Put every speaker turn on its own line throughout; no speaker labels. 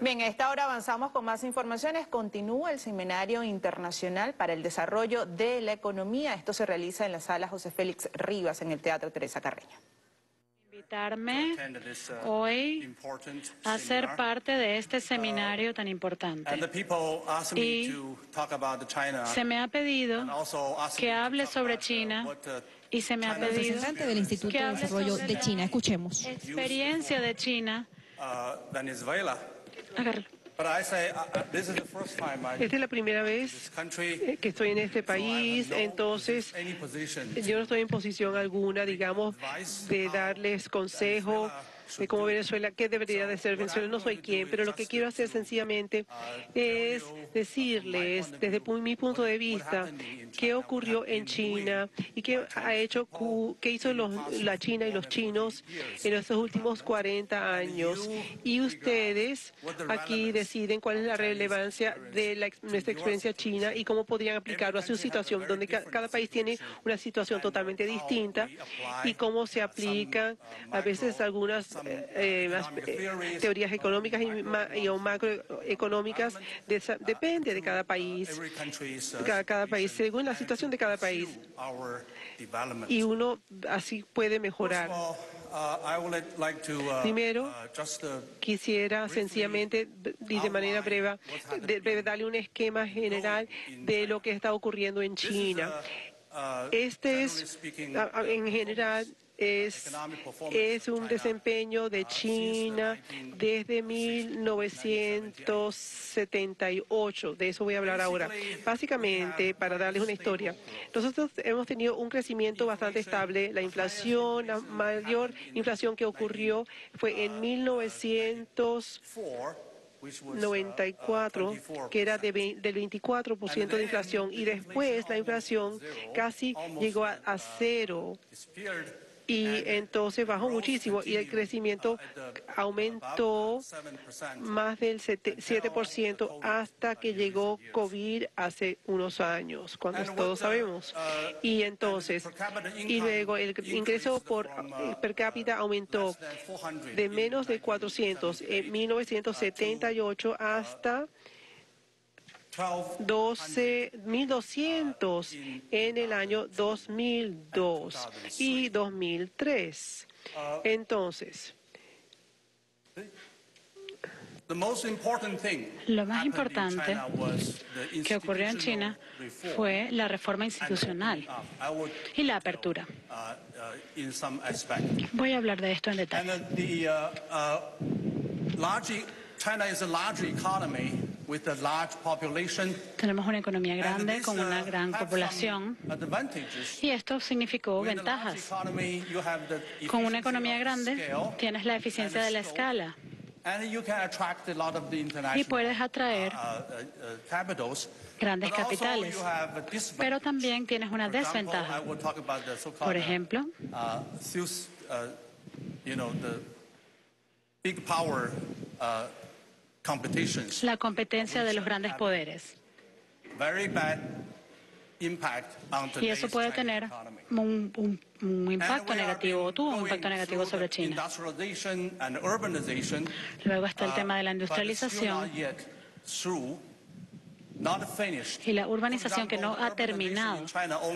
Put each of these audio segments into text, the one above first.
Bien, a esta hora avanzamos con más informaciones. Continúa el Seminario Internacional para el Desarrollo de la Economía. Esto se realiza en la sala José Félix Rivas en el Teatro Teresa Carreño
invitarme hoy a ser parte de este seminario tan importante. Y se me ha pedido que hable sobre China y se me ha pedido
representante del Instituto de Desarrollo de China. Escuchemos.
Experiencia de China.
Agárralo. Esta es la primera vez que estoy en este país, entonces yo no estoy en posición alguna, digamos, de darles consejo de cómo Venezuela, qué debería de ser Venezuela. No soy quien, pero lo que quiero hacer sencillamente es decirles, desde mi punto de vista, qué ocurrió en China y qué ha hecho, qué hizo la China y los chinos en estos últimos 40 años. Y ustedes aquí deciden cuál es la relevancia de nuestra experiencia china y cómo podrían aplicarlo a su situación, donde cada país tiene una situación totalmente distinta y cómo se aplican a veces algunas eh, eh, teorías económicas y, o macroeconómicas depende de cada país, cada, cada país, según la situación de cada país. Y uno así puede mejorar. Primero, quisiera sencillamente y de manera breve, de, darle un esquema general de lo que está ocurriendo en China. Este es, en general, es, es un desempeño de China desde 1978. De eso voy a hablar ahora. Básicamente, para darles una historia, nosotros hemos tenido un crecimiento bastante estable. La inflación, la mayor inflación que ocurrió fue en 1994, que era de, del 24% de inflación, y después la inflación casi llegó a cero y entonces bajó muchísimo y el crecimiento aumentó más del 7% hasta que llegó COVID hace unos años, cuando todos sabemos. Y entonces, y luego el ingreso por per cápita aumentó de menos de 400 en 1978 hasta 12.200 en el año 2002 y 2003. Entonces,
lo más importante que ocurrió en China fue la reforma institucional y la apertura. Voy a hablar de esto en detalle. Tenemos una economía grande con una uh, gran población y esto significó ventajas. Con una economía grande tienes la eficiencia de la escala y puedes atraer uh, uh, grandes capitales. Pero también tienes una desventaja. Por ejemplo, la competencia de los grandes poderes. Y eso puede tener un, impacto negativo, o tuvo un impacto negativo sobre China. Luego está el tema de la industrialización y la urbanización que no ha terminado.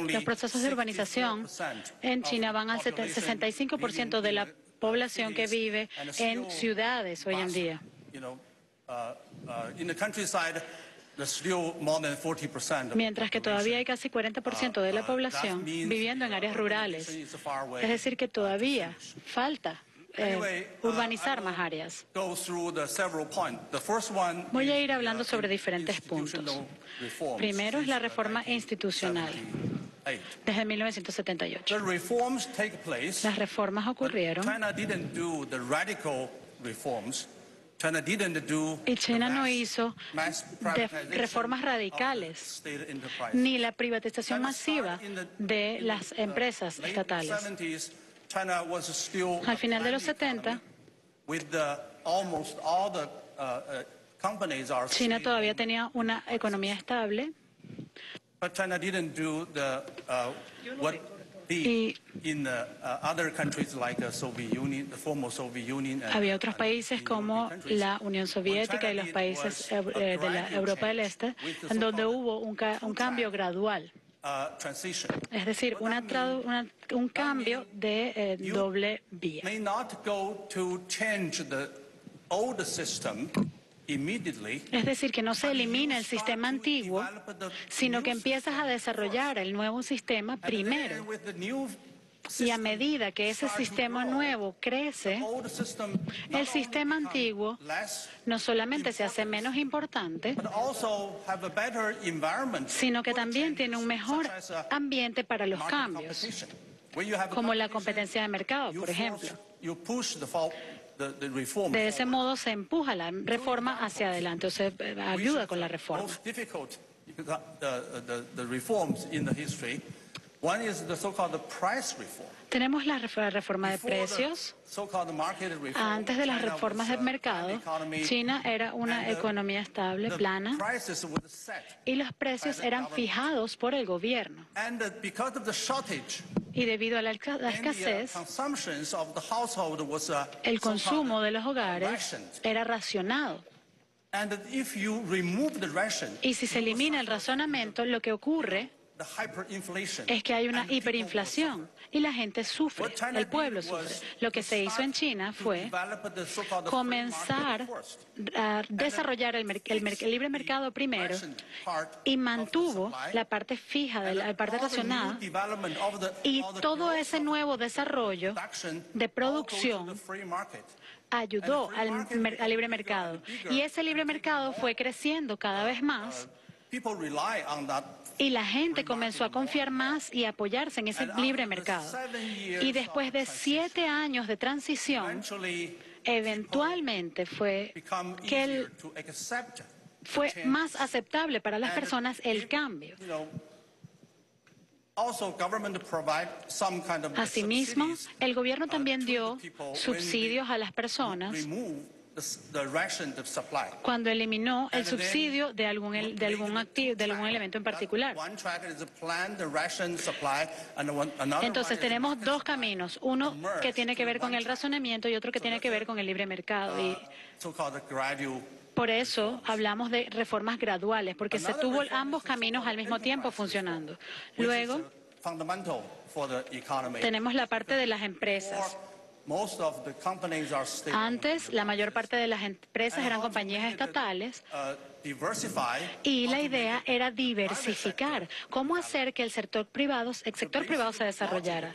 Los procesos de urbanización en China van al 65% de la población que vive en ciudades hoy en día. Mientras que todavía hay casi 40% de la uh, población viviendo en áreas rurales. Es decir, que todavía falta eh, uh, urbanizar más áreas. Voy a ir hablando sobre diferentes puntos. Primero es la reforma institucional desde 1978. Las reformas ocurrieron China no hizo reformas radicales ni la privatización masiva de las empresas estatales. Al final de los 70, uh, uh, China todavía tenía una economía estable. Y había otros países como la Unión Soviética y los países eh, de la Europa del Este, en donde hubo un, cambio gradual. Es decir, un cambio de eh, doble vía. Es decir, que no se elimina el sistema antiguo, sino que empiezas a desarrollar el nuevo sistema primero. Y a medida que ese sistema nuevo crece, el sistema antiguo no solamente se hace menos importante, sino que también tiene un mejor ambiente para los cambios, como la competencia de mercado, por ejemplo. De ese modo se empuja la reforma hacia adelante o se ayuda con la reforma. Tenemos la reforma de precios. Antes de las reformas del mercado, China era una economía estable, plana, y los precios eran fijados por el gobierno. Y debido a la escasez, el consumo de los hogares era racionado. Y si se elimina el razonamiento, lo que ocurre es que hay una hiperinflación y la gente sufre, el pueblo sufre. Lo que se hizo en China fue comenzar a desarrollar el, libre mercado primero y mantuvo la parte fija, de la parte racionada y todo ese nuevo desarrollo de producción ayudó al, al libre mercado. Y ese libre mercado fue creciendo cada vez más y la gente comenzó a confiar más y apoyarse en ese libre mercado. Y después de siete años de transición, eventualmente fue que fue más aceptable para las personas el cambio. Asimismo, el gobierno también dio subsidios a las personas cuando eliminó el subsidio de algún, de algún, activo, de algún elemento en particular. Entonces tenemos dos caminos, uno que tiene que ver con el razonamiento y otro que tiene que ver con el libre mercado. Y por eso hablamos de reformas graduales, porque se tuvo ambos caminos al mismo tiempo funcionando. Luego tenemos la parte de las empresas. Antes, la mayor parte de las empresas eran compañías estatales. uh, y la idea era diversificar. ¿Cómo hacer que el sector privado, el sector privado se desarrollara?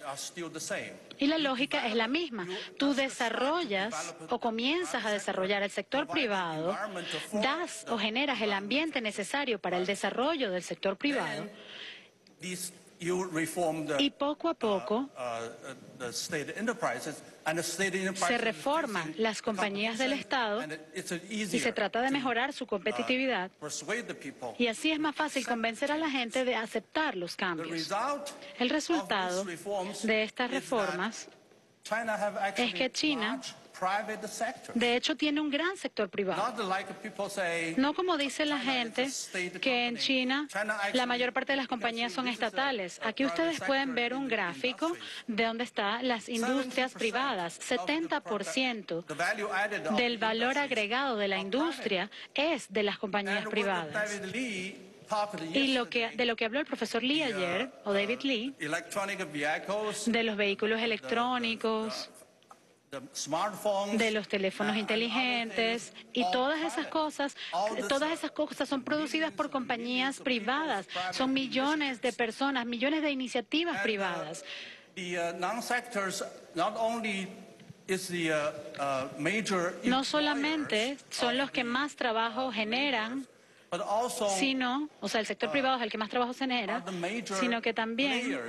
Y la lógica es la misma. Tú desarrollas o comienzas a desarrollar el sector privado, das o generas el ambiente necesario para el desarrollo del sector privado y poco a poco uh, uh, se reforman las compañías del Estado y se trata de mejorar su competitividad. Uh, y así es más fácil convencer a la gente de aceptar los cambios. El resultado de estas reformas es que China de hecho, tiene un gran sector privado. No como dice la gente que en China la mayor parte de las compañías son estatales. Aquí ustedes pueden ver un gráfico de donde están las industrias privadas. 70% del valor agregado de la industria es de las compañías privadas. Y lo que, de lo que habló el profesor Lee ayer, o David Lee, de los vehículos electrónicos, de los teléfonos inteligentes y todas esas cosas, todas esas cosas son producidas por compañías privadas, son millones de personas, millones de iniciativas privadas. No solamente son los que más trabajo generan, sino, o sea, el sector uh, privado es el que más trabajo genera, sino que también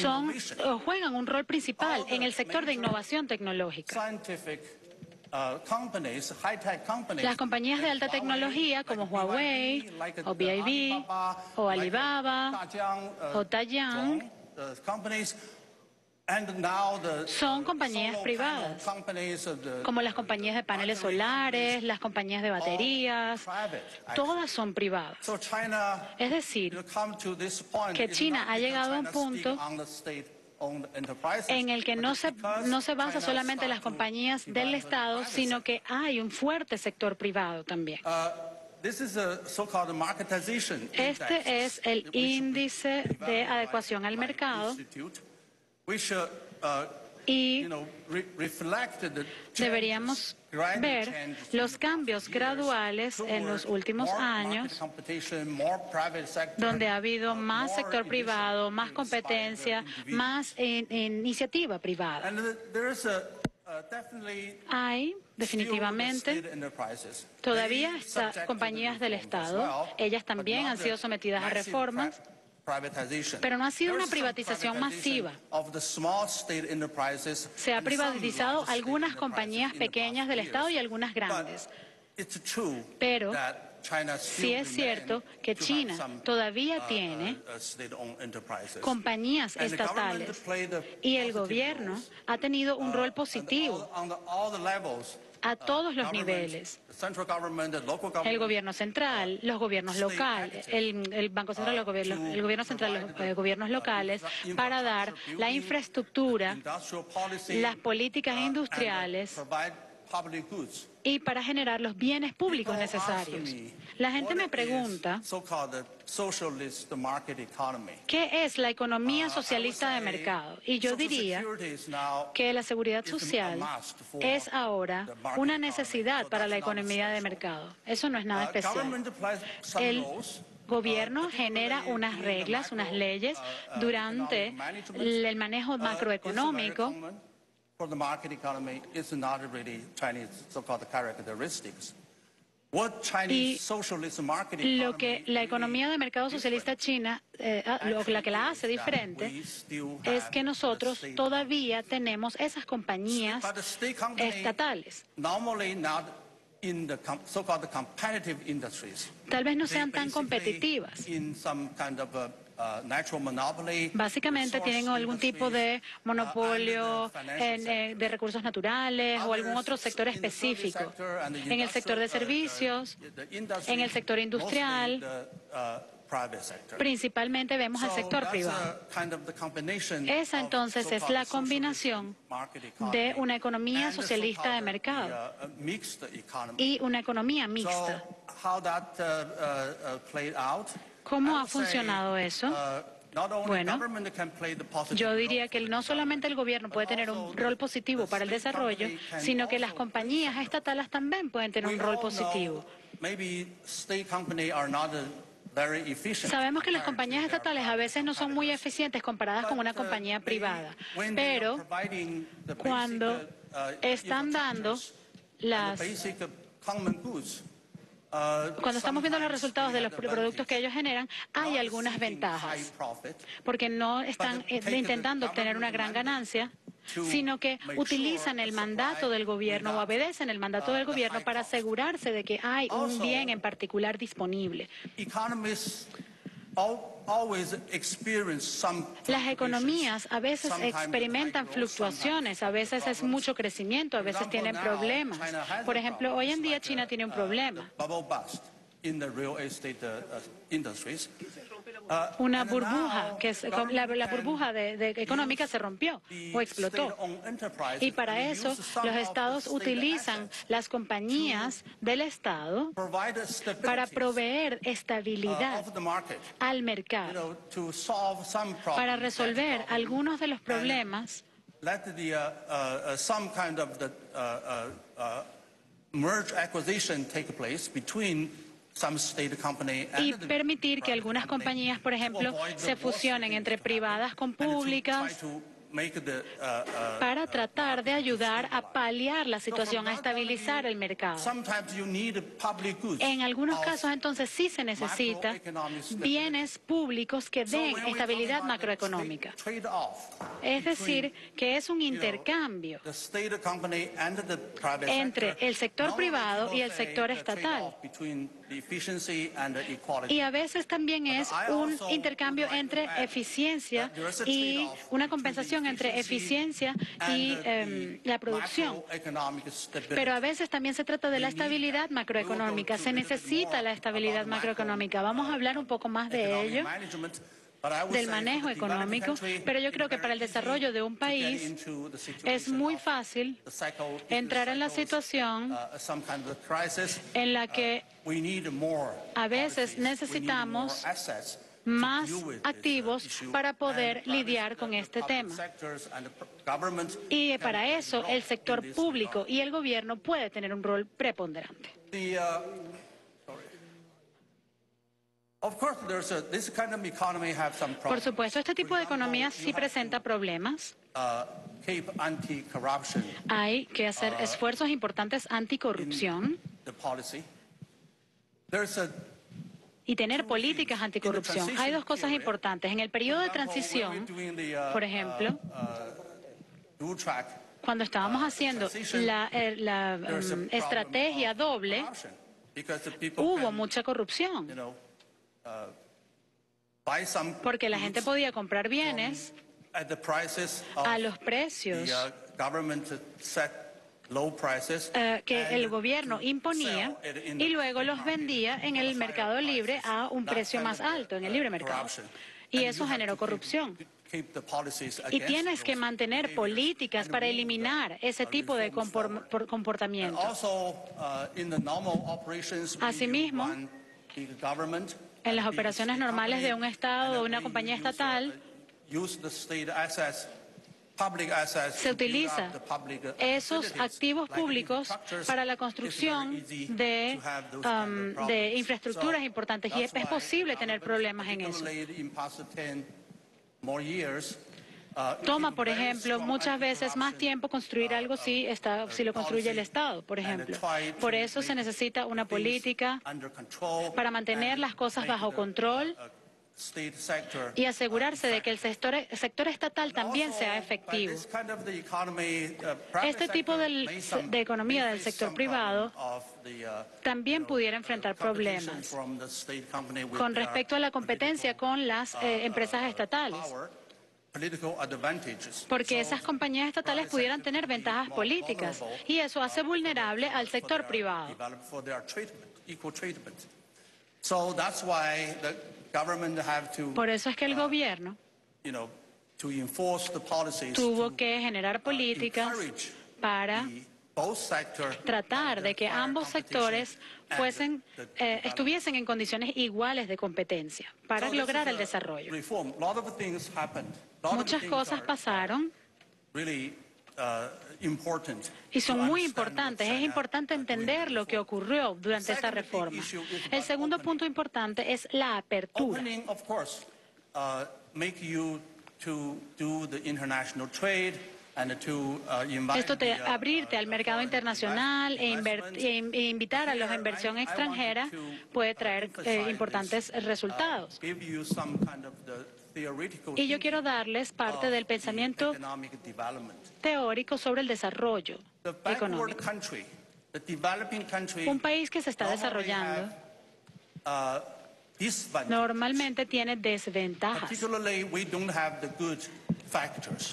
son, juegan un rol principal en el sector de innovación tecnológica. Uh, Las compañías de alta tecnología como Huawei, o BIB, o Alibaba, o Taiyang, son compañías privadas, como las compañías de paneles solares, las compañías de baterías, todas son privadas. Es decir, que China ha llegado a un punto en el que no se, no se basa solamente en las compañías del Estado, sino que hay un fuerte sector privado también. Este es el índice de adecuación al mercado y deberíamos ver los cambios graduales en los últimos años, donde ha habido más sector privado, más competencia, más iniciativa privada. Hay definitivamente todavía estas compañías del Estado, ellas también han sido sometidas a reformas pero no ha sido una privatización masiva. Se ha privatizado algunas compañías pequeñas del Estado y algunas grandes. Pero sí es cierto que China todavía tiene compañías estatales y el gobierno ha tenido un rol positivo a todos los niveles. El gobierno central, los gobiernos locales, el, Banco Central, el gobierno central, los eh, gobiernos locales, para dar la infraestructura, las políticas industriales y para generar los bienes públicos necesarios. La gente me pregunta, ¿qué es la economía uh, socialista de mercado? Y yo diría que la seguridad social es ahora una necesidad para la economía de mercado. Eso no es nada uh, especial. El gobierno genera unas reglas, unas leyes uh, durante el manejo macroeconómico y lo que la economía de mercado socialista china, eh, ah, lo la que la hace diferente, es que nosotros todavía tenemos esas compañías estatales. Tal vez no sean tan competitivas. Uh, Básicamente tienen algún tipo de uh, monopolio eh, de recursos naturales o algún otro sector específico. En el sector de servicios, en el sector industrial, uh, principalmente vemos al sector privado. Esa entonces es la combinación de una economía socialista de mercado y una economía mixta. ¿Cómo ha funcionado eso? Uh, bueno, yo diría que no solamente el gobierno puede tener un rol positivo para el desarrollo, sino que las compañías estatales también pueden tener un rol positivo. Sabemos que las compañías estatales a veces no son muy eficientes comparadas con una compañía privada, pero cuando uh, están dando las Uh, Cuando estamos viendo los resultados de los productos que ellos generan, hay algunas ventajas, porque no están eh, intentando obtener una gran ganancia, sino que utilizan el mandato del gobierno o obedecen el mandato del gobierno para asegurarse de que hay un bien en particular disponible. Las economías a veces experimentan fluctuaciones, a veces es mucho crecimiento, a veces tienen problemas. Por ejemplo, hoy en día China tiene un problema una burbuja, que es, la, burbuja de, económica se rompió o explotó. Y para eso los estados utilizan las compañías del Estado para proveer estabilidad al mercado, para resolver algunos de los problemas merge acquisition take place between y permitir que algunas compañías, por ejemplo, se fusionen entre privadas con públicas uh, uh, para tratar de ayudar a paliar la situación, a estabilizar el mercado. En algunos casos, entonces, sí se necesita bienes públicos que den estabilidad macroeconómica. Es decir, que es un intercambio entre el sector privado y el sector estatal Y a veces también es un intercambio entre eficiencia y una compensación entre eficiencia y em, la producción. Pero a veces también se trata de la estabilidad macroeconómica. Se necesita la estabilidad macroeconómica. Vamos a hablar un poco más de ello del manejo económico, pero yo creo que para el desarrollo de un país es muy fácil entrar en la situación en la que a veces necesitamos más activos para poder lidiar con este tema. Y para eso el sector público y el gobierno puede tener un rol preponderante. Por supuesto, este tipo de economía sí presenta problemas. Uh, Hay que hacer uh, esfuerzos importantes anticorrupción y tener políticas anticorrupción. Hay dos cosas importantes. En el periodo de transición, uh, por ejemplo, cuando estábamos haciendo la, eh, um, estrategia doble, hubo mucha corrupción. Porque la gente podía comprar bienes a los precios eh, que el gobierno imponía y luego los vendía en el mercado libre a un precio más alto, en el libre mercado. Y eso generó corrupción. Y tienes que mantener políticas para eliminar ese tipo de comportamiento. Uh, Asimismo, en las operaciones normales de un Estado o una compañía estatal, se utiliza esos activos públicos para la construcción de, um, de infraestructuras importantes y es posible tener problemas en eso. Toma, por ejemplo, muchas veces más tiempo construir algo si, está, si lo construye el Estado, por ejemplo. Por eso se necesita una política para mantener las cosas bajo control y asegurarse de que el sector, estatal también sea efectivo. Este tipo de, economía del sector privado también pudiera enfrentar problemas con respecto a la competencia con las eh, empresas estatales porque esas compañías estatales pudieran tener ventajas políticas y eso hace vulnerable al sector privado. Por eso es que el uh, gobierno tuvo que generar políticas para tratar de que ambos sectores fuesen, eh, estuviesen en condiciones iguales de competencia para lograr el desarrollo. Muchas cosas pasaron uh, y son muy importantes. Es importante entender lo que ocurrió durante esta reforma. El segundo punto importante es la apertura. Uh, esto te abrirte al mercado internacional e, e, e invitar a la inversión extranjera puede traer eh, importantes uh, resultados. Y yo quiero darles parte del pensamiento teórico sobre el desarrollo económico. Un país que se está desarrollando uh, normalmente tiene desventajas.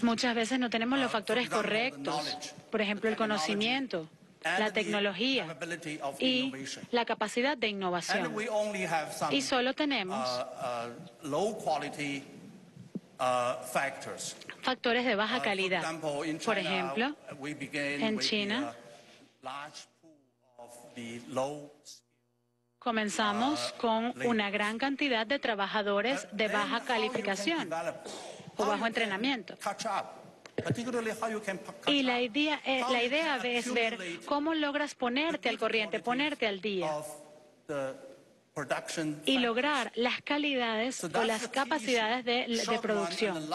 Muchas veces no tenemos los uh, factores correctos, por ejemplo, el conocimiento, la tecnología y la capacidad de innovación. Y solo tenemos uh, factores de baja calidad. Por ejemplo, en China comenzamos con una gran cantidad de trabajadores de baja calificación o bajo entrenamiento. Y la idea, la idea es ver cómo logras ponerte al corriente, ponerte al día y lograr las calidades o las capacidades de, de producción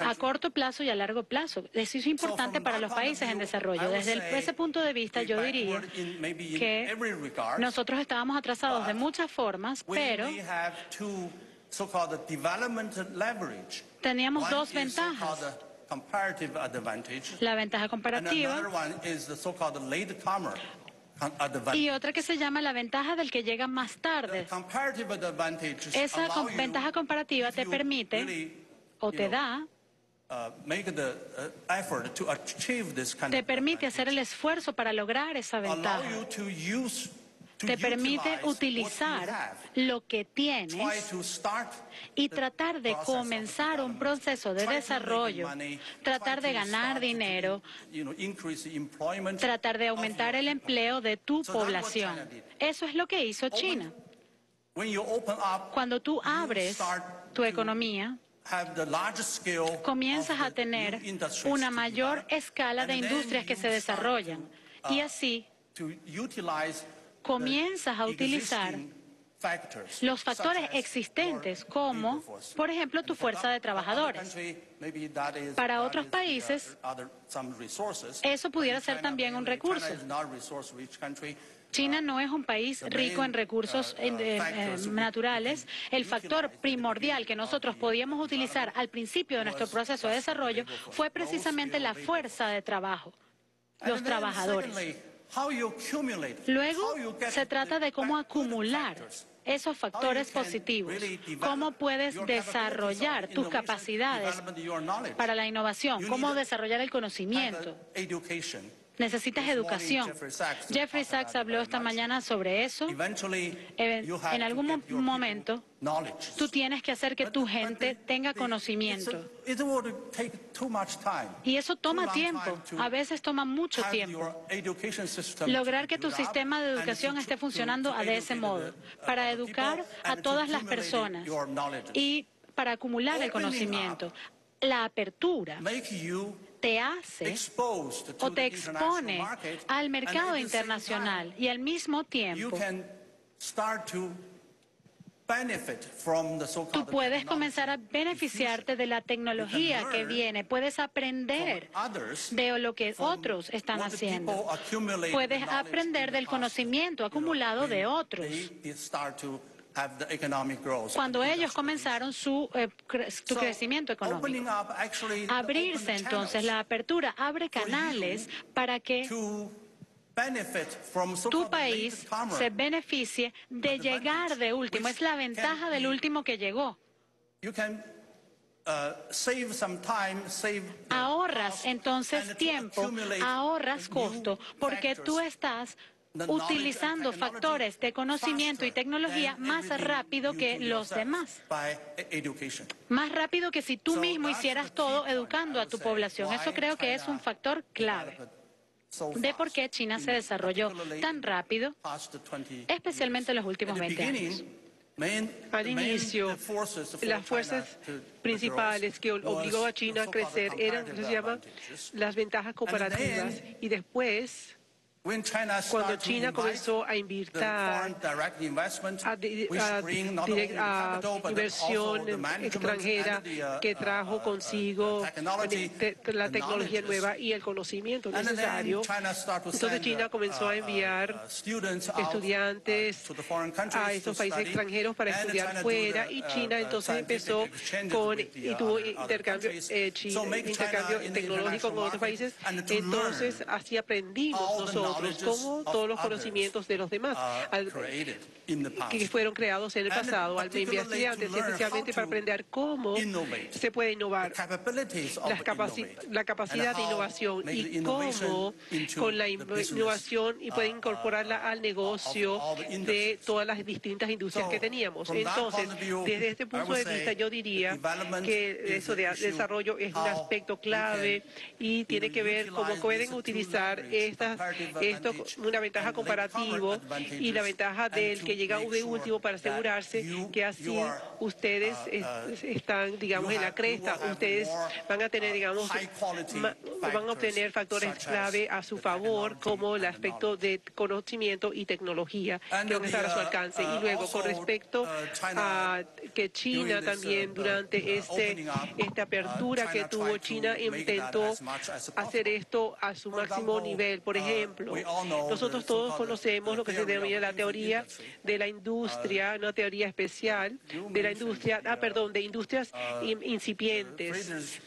a corto plazo y a largo plazo. Eso es importante para los países en desarrollo. Desde ese punto de vista, yo diría que nosotros estábamos atrasados de muchas formas, pero teníamos dos ventajas. La ventaja comparativa y otra que se llama la ventaja del que llega más tarde. Esa ventaja comparativa te permite o te da te permite hacer el esfuerzo para lograr esa ventaja te permite utilizar lo que tienes y tratar de comenzar un proceso de desarrollo, tratar de ganar dinero, tratar de aumentar el empleo de tu población. Eso es lo que hizo China. Cuando tú abres tu economía, comienzas a tener una mayor escala de industrias que se desarrollan. Y así comienzas a utilizar los factores existentes como, por ejemplo, tu fuerza de trabajadores. Para otros países, eso pudiera ser también un recurso. China no es un país rico en recursos naturales. El factor primordial que nosotros podíamos utilizar al principio de nuestro proceso de desarrollo fue precisamente la fuerza de trabajo, los trabajadores. Luego se trata de cómo acumular esos factores positivos, cómo puedes desarrollar tus capacidades para la innovación, cómo desarrollar el conocimiento. Necesitas educación. Jeffrey Sachs habló esta mañana sobre eso. En algún momento, tú tienes que hacer que tu gente tenga conocimiento. Y eso toma tiempo. A veces toma mucho tiempo. Lograr que tu sistema de educación esté funcionando de ese modo, para educar a todas las personas y para acumular el conocimiento. La apertura te hace o te expone al mercado internacional y al mismo tiempo tú puedes comenzar a beneficiarte de la tecnología que viene, puedes aprender de lo que otros están haciendo, puedes aprender del conocimiento acumulado de otros cuando ellos comenzaron su, eh, crecimiento económico. Abrirse entonces, la apertura abre canales para que tu país se beneficie de llegar de último. Es la ventaja del último que llegó. Uh, ahorras entonces tiempo, ahorras costo, porque tú estás utilizando factores de conocimiento y tecnología más rápido que los demás. Más rápido que si tú mismo hicieras todo educando a tu población. Eso creo que es un factor clave de por qué China se desarrolló tan rápido, especialmente en los últimos 20 años.
Al inicio, las fuerzas principales que obligó a China a crecer eran, se llama, las ventajas comparativas y después cuando China comenzó a invertir a, inversión extranjera uh, que trajo uh, consigo la tecnología nueva y el conocimiento necesario, entonces China comenzó a uh, enviar estudiantes a estos países extranjeros para estudiar fuera y China entonces empezó con y tuvo intercambio, eh, intercambio tecnológico con otros países. Entonces así aprendimos nosotros como todos los conocimientos de los demás que fueron creados en el pasado al estudiantes, especialmente para aprender cómo se puede innovar, la capacidad de innovación y cómo con la innovación y pueden uh, incorporarla al negocio de todas las distintas industrias que teníamos. Entonces, desde este punto de vista, yo diría que eso de desarrollo es un aspecto clave y tiene que ver cómo pueden utilizar estas esto una ventaja comparativa y la ventaja del que llega de último para asegurarse que así ustedes están, digamos, en la cresta. Ustedes van a tener, digamos, van a obtener factores clave a su favor, como el aspecto de conocimiento y tecnología que van a estar a su alcance. Y luego, con respecto a que China también durante este, esta apertura que tuvo China intentó hacer esto a su máximo nivel. Por ejemplo, nosotros todos conocemos lo que se denomina la teoría de la industria, una teoría especial de la industria, ah, perdón, de industrias incipientes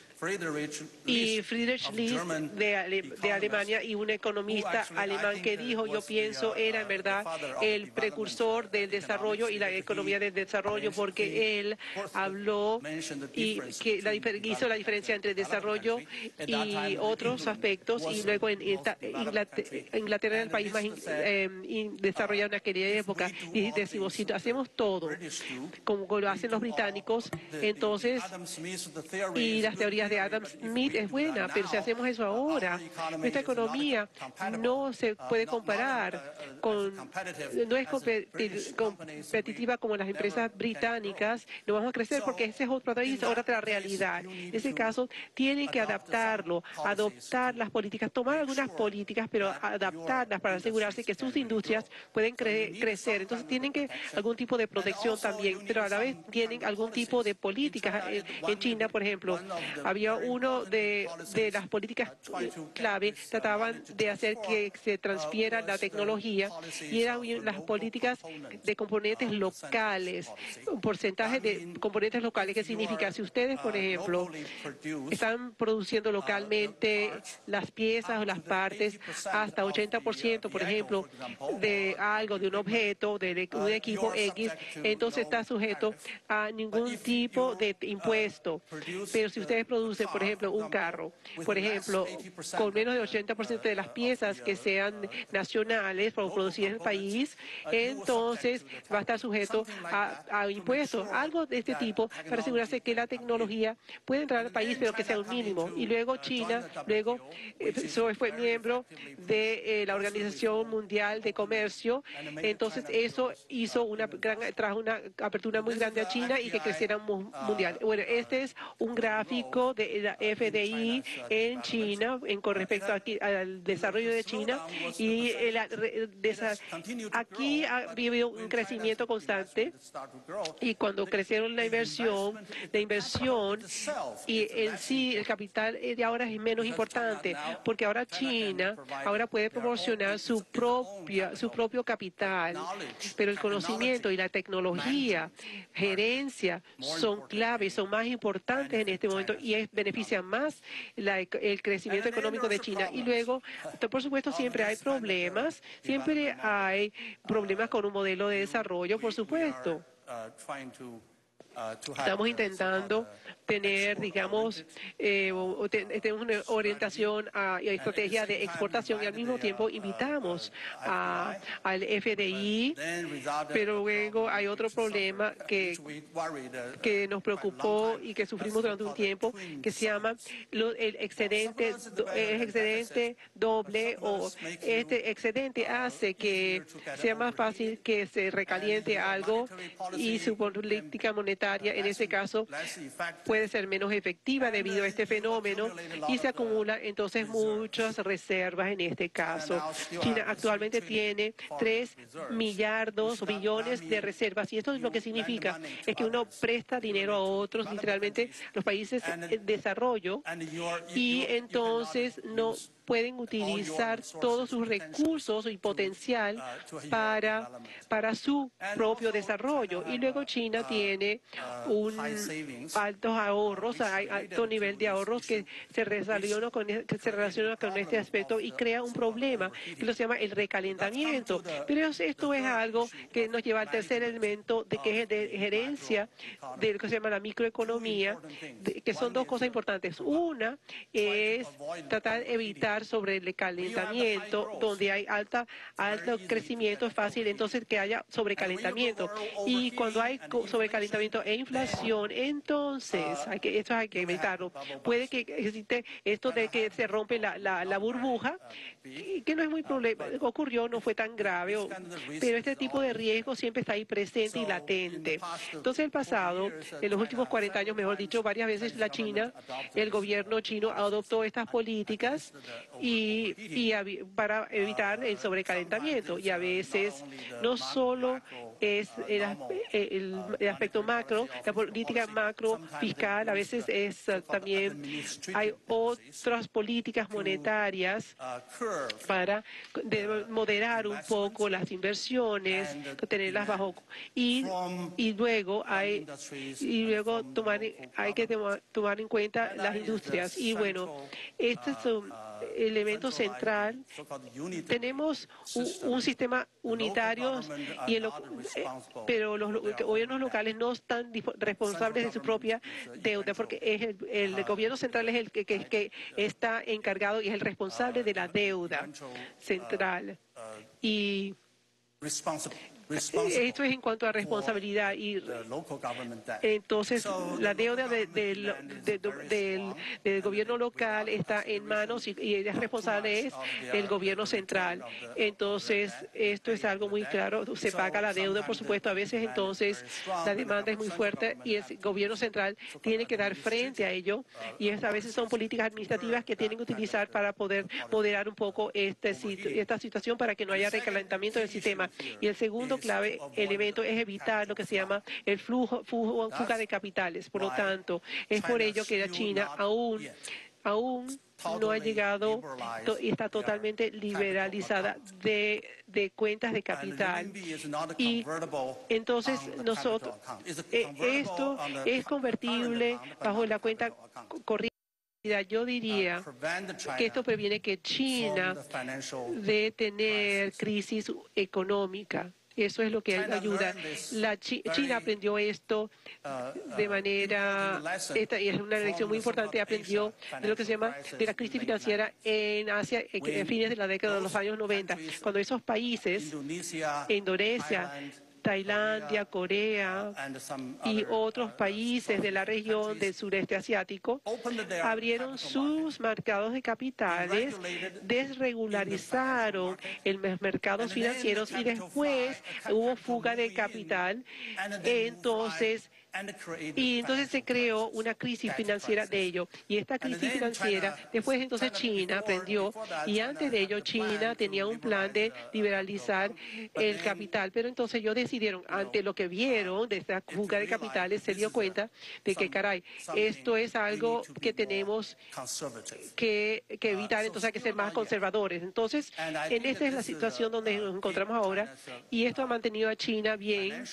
y Friedrich List de, Alemania y un economista alemán que dijo, yo pienso, era en verdad el precursor del desarrollo y la economía del desarrollo porque él habló y que hizo la diferencia entre desarrollo y otros aspectos y luego en Inglaterra, era el país más em, desarrollado en aquella época y decimos, si hacemos todo como lo hacen los británicos, entonces y las teorías de Adam Smith es buena, pero si hacemos eso ahora, nuestra economía no se puede comparar con, no es competitiva como las empresas británicas, no vamos a crecer porque ese es otro país, otra realidad. En ese caso, tienen que adaptarlo, adoptar las políticas, tomar algunas políticas, pero adaptarlas para asegurarse que sus industrias pueden crecer. Entonces, tienen que algún tipo de protección también, pero a la vez tienen algún tipo de políticas. En China, por ejemplo, había uno de, de las políticas clave, trataban de hacer que se transfiera la tecnología y eran las políticas de componentes locales, un porcentaje de componentes locales, que significa si ustedes, por ejemplo, están produciendo localmente las piezas o las partes hasta 80%, por ejemplo, de algo, de un objeto, de un equipo X, entonces está sujeto a ningún tipo de impuesto. Pero si ustedes producen, por ejemplo, un carro, por ejemplo, con menos de 80% de las piezas que sean nacionales para producir en el país, entonces va a estar sujeto a, impuestos, algo de este tipo, para asegurarse que la tecnología puede entrar al país, pero que sea un mínimo. Y luego China, luego eh, fue miembro de eh, la Organización Mundial de Comercio, entonces eso hizo una gran, trajo una apertura muy grande a China y que creciera mundial. Bueno, este es un gráfico de FDI en China en, con respecto al desarrollo de China. Y aquí ha habido un crecimiento constante. Y cuando crecieron la inversión, la inversión y en sí el capital de ahora es menos importante porque ahora China ahora puede proporcionar su propia su propio capital, pero el conocimiento y la tecnología, gerencia son claves, son más importantes en este momento y es, benefician más el crecimiento económico de China. Y luego, por supuesto, siempre hay problemas, siempre hay problemas con un modelo de desarrollo, por supuesto. Estamos intentando tener, digamos, eh, tenemos una orientación a, estrategia de exportación y al mismo tiempo invitamos al FDI, pero luego hay otro problema que, que nos preocupó y que sufrimos durante un tiempo, que se llama el excedente, el excedente doble o este excedente hace que sea más fácil que se recaliente algo y su política monetaria en ese caso puede ser menos efectiva debido a este fenómeno y se acumulan entonces muchas reservas en este caso. China actualmente tiene 3 millardos o billones de reservas y esto es lo que significa es que uno presta dinero a otros, literalmente los países en desarrollo y entonces no pueden utilizar todos sus recursos y potencial para, para su propio desarrollo. Y luego China tiene un altos ahorros, hay alto nivel de ahorros que se relaciona con, e, que se relaciona con este aspecto y crea un problema que lo se llama el recalentamiento. Pero esto es algo que nos lleva al tercer elemento de que es de gerencia de lo que se llama la microeconomía, que son dos cosas importantes. Una es tratar de evitar sobre el calentamiento, donde hay alta, alto crecimiento, es fácil entonces que haya sobrecalentamiento. Y cuando hay sobrecalentamiento e inflación, entonces hay que, esto hay que evitarlo. Puede que existe esto de que se rompe la, la, burbuja, que no es muy problema, ocurrió, no fue tan grave, pero este tipo de riesgo siempre está ahí presente y latente. Entonces, el pasado, en los últimos 40 años, mejor dicho, varias veces la China, el gobierno chino adoptó estas políticas y, para evitar el sobrecalentamiento. Y a veces no solo es el, aspecto macro, la política macro fiscal, a veces es también, hay otras políticas monetarias para moderar un poco las inversiones, tenerlas bajo y, y luego hay y luego tomar hay que tomar en cuenta las industrias y bueno este es un elemento central. Tenemos un, sistema unitario y eh, pero los gobiernos locales no están responsables de su propia deuda porque el, gobierno central es el que, que está encargado y es el responsable de la deuda central. Y esto es en cuanto a responsabilidad y entonces la deuda del, gobierno local está en manos y, y es responsable es el gobierno central. Entonces esto es algo muy claro. Se paga la deuda, por supuesto. A veces entonces la demanda es muy fuerte y el gobierno central tiene que dar frente a ello y a veces son políticas administrativas que tienen que utilizar para poder moderar un poco este, esta situación para que no haya recalentamiento del sistema. Y el segundo clave elemento es evitar lo que se llama el flujo, fuga de capitales. Por lo tanto, es por ello que la China aún, aún no ha llegado y está totalmente liberalizada de, de, cuentas de capital. Y entonces nosotros, eh, esto es convertible bajo la cuenta corriente. Yo diría que esto previene que China de tener crisis económica. Eso es lo que ayuda. La China aprendió esto uh, de uh, manera, esta es una lección muy importante, aprendió de lo que se llama de la crisis financiera en Asia en fines de la década de los años 90, cuando esos países, Indonesia, Tailandia, Corea y otros países de la región del sureste asiático abrieron sus mercados de capitales, desregularizaron los mercados financieros y después hubo fuga de capital. Entonces, y entonces se creó una crisis financiera de ello. Y esta crisis financiera, después entonces China aprendió, y antes de ello China tenía un plan de liberalizar el capital, pero entonces ellos decidieron, ante lo que vieron de esta fuga de capitales, se dio cuenta de que, caray, esto es algo que tenemos que, evitar, entonces hay que ser más conservadores. Entonces, en esta es la situación donde nos encontramos ahora, y esto ha mantenido a China bien,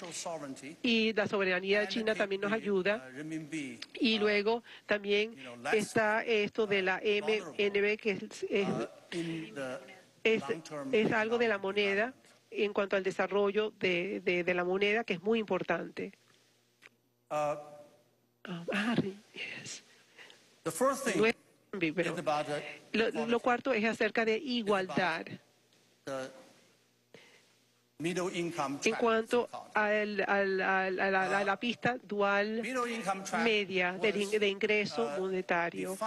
y la soberanía de China también nos ayuda. Y luego también está esto de la MNB, que es, es, algo de la moneda en cuanto al desarrollo de, de, la moneda, que es muy importante. lo, cuarto es acerca de igualdad. En cuanto a, la, pista dual media de, ingreso uh, monetario,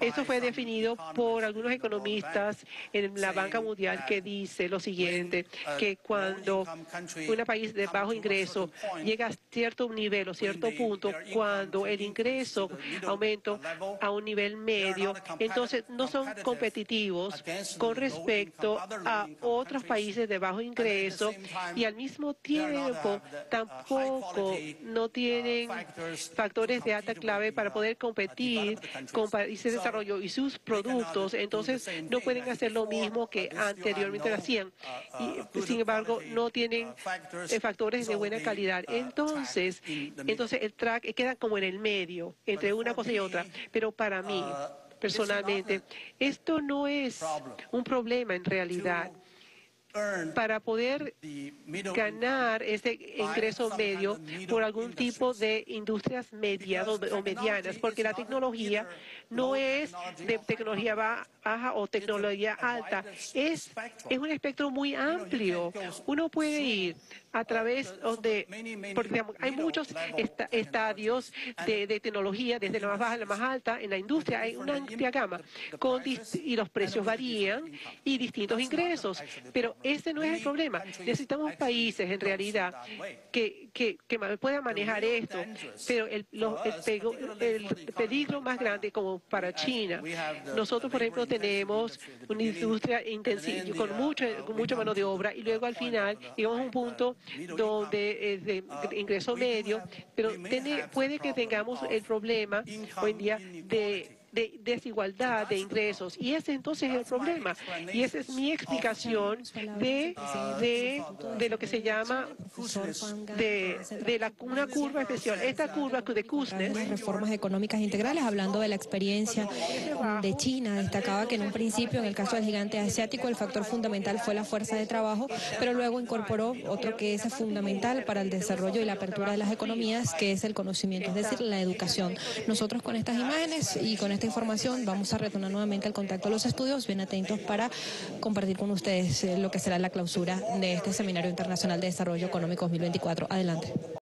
esto fue definido por algunos economistas en la Banca Mundial que dice lo siguiente, que cuando un país de bajo ingreso llega a cierto nivel o cierto punto, cuando el ingreso aumenta a un nivel medio, entonces no son competitivos con respecto a otros países de bajo ingreso y al mismo tiempo tampoco no tienen factores de alta clave para poder competir con países de desarrollo y sus productos, entonces no pueden hacer lo mismo que anteriormente hacían. Sin embargo, no tienen eh, factores de buena calidad. Entonces, entonces el track queda como en el medio, entre una cosa y otra. Pero para mí, personalmente, esto no es un problema en realidad para poder ganar ese ingreso medio por algún tipo de industrias medias o medianas, porque la tecnología no es de tecnología baja o tecnología alta, es, es un espectro muy amplio. Uno puede ir a través de, porque hay muchos estadios de, tecnología, desde la más baja a la más alta, en la industria hay una amplia gama, con, y los precios varían y distintos ingresos, pero ese no es el problema. Necesitamos países, en realidad, que, que, que puedan manejar esto, pero el, el, peligro más grande como para China, nosotros, por ejemplo, tenemos una industria intensiva con mucho, mucha mano de obra y luego al final llegamos a un punto donde es de ingreso medio, pero puede que tengamos el problema hoy en día de de desigualdad de ingresos. Y ese entonces es el problema. Y esa es mi explicación de, de, lo que se llama de, de la, una curva especial. Esta curva de Kuznets.
Reformas económicas integrales, hablando de la experiencia de China, destacaba que en un principio, en el caso del gigante asiático, el factor fundamental fue la fuerza de trabajo, pero luego incorporó otro que es fundamental para el desarrollo y la apertura de las economías, que es el conocimiento, es decir, la educación. Nosotros con estas imágenes y con esta información vamos a retornar nuevamente al contacto de los estudios, bien atentos para compartir con ustedes eh, lo que será la clausura de este Seminario Internacional de Desarrollo Económico 2024. Adelante.